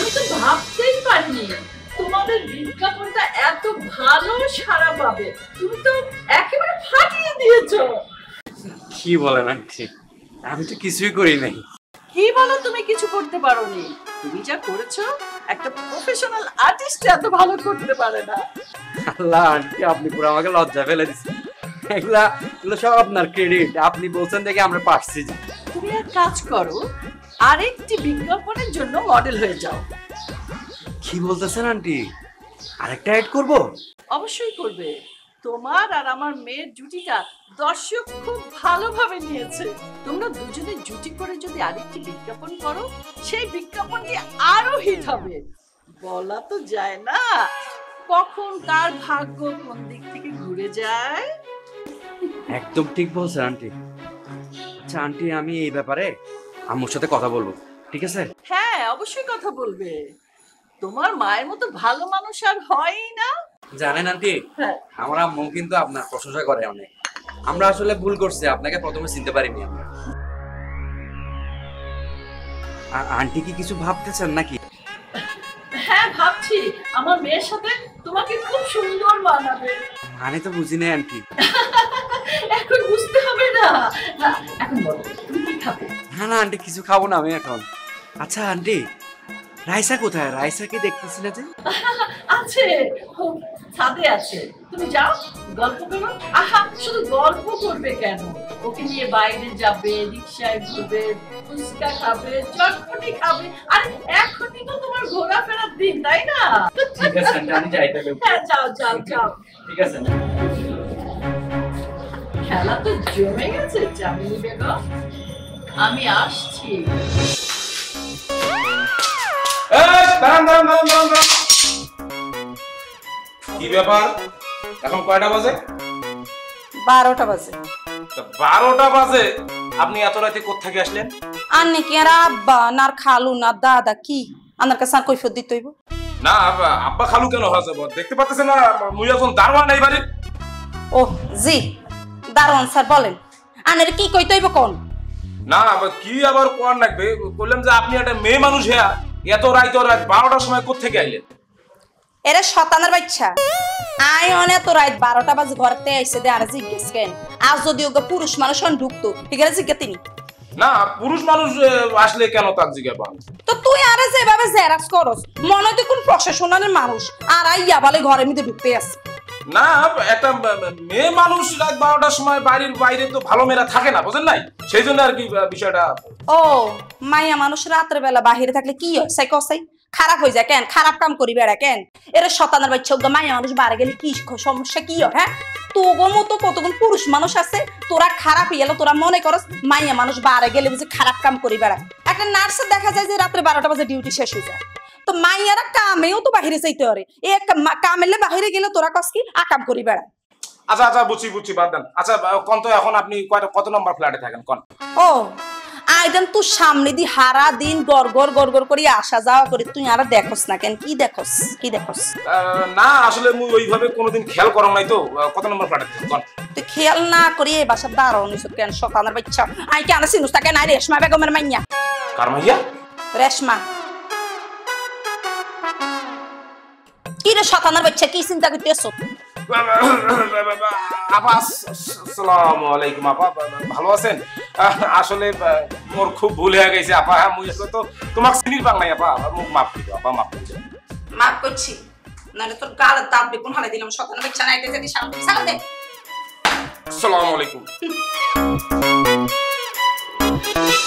আমি তো ভাবতেই পারিনি। তোমাদের বিজ্ঞাপনটা এত ভালো সারা পাবে। তুমি তো একেবারে ফাটিয়ে দিয়েছ। কি বলেন আন্টি? আমি তো কিছুই করি নাই। কি বলো তুমি কিছু করতে পারোনি? তুমি যা করেছ একটা প্রফেশনাল আর্টিস্ট এত ভালো করতে পারে না। আল্লাহ আন্টি আপনি পুরো আমাকে লজ্জা ফেলে দিচ্ছেন এগুলা এগুলো সব আপনার ক্রেডিট আপনি বলছেন দেখে আমরা পারছি। তুমি এক কাজ করো আরেকটি বিজ্ঞাপনের জন্য মডেল হয়ে যাও। কি বলতেছেন আন্টি? আরেকটা অ্যাড করব? অবশ্যই করবে। তোমার আর আমার মেয়ের জুটিটা দর্শক খুব ভালোভাবে নিয়েছে। তোমরা দুজনে জুটি করে যদি আরেকটি বিজ্ঞাপন করো সেই বিজ্ঞাপনটি আরও হিট হবে। বলা তো যায় না। কখন কার ভাগ্য কোন দিক থেকে ঘুরে যায়? একদম ঠিক বলছেন আন্টি। আচ্ছা আন্টি আমি এই ব্যাপারে আম্মুর সাথে কথা বলব ঠিক আছে? হ্যাঁ অবশ্যই কথা বলবে। তোমার মায়ের মতো ভালো মানুষ আর হয়ই না। জানেন আন্টি হ্যাঁ। আমার আম্মু কিন্তু আপনার প্রশংসা করে অনেক। আমরা আসলে ভুল করছি আপনাকে প্রথমে চিনতে পারিনি আমরা আন্টি কি কিছু ভাবতেছেন নাকি? হ্যাঁ ভাবছি। আমার মেয়ের সাথে তোমাকে খুব সুন্দর মানাবে মানে তো বুঝি নাই আন্টি। এখন বুঝতে হবে না। না, এখন বলো তুমি কি খাবে? না না আন্টি কিছু খাব না আমি এখন। আচ্ছা আন্টি রাইসা কোথায়? রাইসাকে দেখতেছি না যে? আছে। ও, ছাদে আছে। তুমি যাও গল্প করো। আহা শুধু গল্প করবে কেন? ওকে নিয়ে বাইরে যাবে রিক্সায় ঘুরবে ফুচকা খাবে চটপটি খাবে। আর এখনই তো তোমার ঘোরাফেরার দিন তাই না? ঠিক আছে আমি যাই তাহলে। হ্যাঁ যাও যাও যাও। ঠিক আছে খেলা তো জমে গেছে চামিলি বেগম আমি আসছি। কি ব্যাপার? এখন কয়টা বাজে? বারোটা বাজে। বারোটা বাজে? আপনি এত রাতে কোথেকে আসলেন? আর নাকি আর আব্বা? না খালু না দাদা কি? আমার কাছে আর কৈফত দিতে হইব। না আব্বা- খালু কেন হয়ে দেখতে পাচ্ছেন না মুই এখন দারোয়ান এই বাড়ির ও জি দারোয়ান স্যার বলেন। আনের কি কইতে হইব কোন? না আবার কি আবার কোয়ার লাগবে? বললাম যে আপনি একটা মেয়ে মানুষ হ্যাঁ এত রাত রাত বারোটার সময় কোথেকে আইলেন? এরা শতানের বাচ্চা। আই অনেক তো রাত বারোটা বাজে ঘরতে আইসে দে আর জিজ্ঞেস কেন? আজ যদি ওকে পুরুষ মানুষ হন ঢুকতো ঠিক আছে জিজ্ঞে তিনি? না পুরুষ মানুষ আসলে কেন তাক জিজ্ঞাসা তো তুই আরে যেভাবে জেরাক্স করস মনে তুই কোন প্রশাসনের মানুষ। আর আইয়া বলে ঘরের মধ্যে ঢুকতে আসে না, একটা মেয়ে মানুষ রাত বারোটার সময় বাড়ির বাইরে তো ভালো মেয়েরা থাকে না নাই? সেই জন্য আর কি বিষয়টা ও, মাইয়া মানুষ বাহিরে থাকলে কি হয়? সাই খারাপ হয়ে যায় কেন? খারাপ কাম করি বেড়া কেন? এরা শতানের বাচ্চা মাইয়া মানুষ বাড়ে গেলে কি সমস্যা কি হয় হ্যাঁ? তোগো মতো কতগুণ পুরুষ মানুষ আছে, তোরা খারাপ হয়ে এলো তোরা মনে করস মাইয়া মানুষ বাড়ে গেলে বুঝি খারাপ কাম করি বেড়া। একটা নার্সের দেখা যায় যে রাত্রে বারোটা বাজে ডিউটি শেষ হয়ে যায়। তো মাইয়ারা কামেও তো বাহিরে যাইতে পারে এ কামেলে বাহিরে গেলে তোরা কস কি? আকাম করি বেড়া। আচ্ছা আচ্ছা বুঝছি বুঝছি বাদ দেন। আচ্ছা কোন তো এখন আপনি কত নম্বর ফ্ল্যাটে থাকেন? কোন। ও আইদেন তুই সামনে দি হারা দিন গড় গড় করি আসা যাওয়া করি। তুই আর দেখোস না কেন? কি দেখোস? কি দেখোস? না আসলে মুই ওইভাবে কোনোদিন খেয়াল করো নাই তো। কত নম্বর ফ্ল্যাটে থাকেন? কোন। তুই খেয়াল না করি এই বাসার দাঁড়াও নিছ কেন? সকালের বাচ্চা। আই কেন সিনুস তাকে? নাই রেশমা বেগমের মাইয়া। কার মাইয়া? রেশমা। কি শতানের বাচ্চা কি চিন্তা করতেছ তোমাকে আপা মাফ করছি তোর দিলাম সামনে আসসালামু আলাইকুম